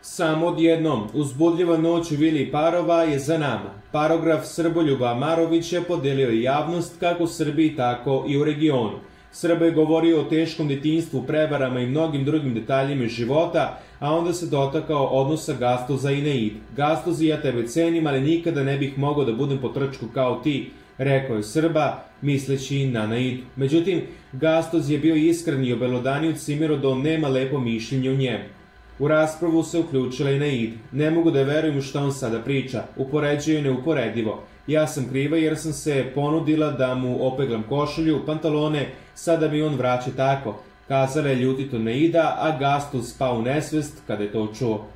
Samo odjednom, uzbudljiva noć u vili Parova je za nama. Parograf Srboljuba Marovića podelio je javnost kako u Srbiji, tako i u regionu. Srba je govorio o teškom detinstvu, prevarama i mnogim drugim detaljima života, a onda se dotakao odnosa Gastoza i Neid. Gastozi ja tebe cenim, ali nikada ne bih mogao da budem po trčku kao ti, rekao je Srba, misleći na Naidu. Međutim, Gastoz je bio iskren i obelodanio da on nema lepo mišljenje o njemu. U raspravu se uključila i Naid. Ne mogu da verujem u što on sada priča. Upoređuje neuporedivo. Ja sam kriva jer sam se ponudila da mu opeglam košulju, pantalone, sada mi on vraća tako. Kazala je ljutito Naida, a Gastus spao u nesvest kada je to čuo.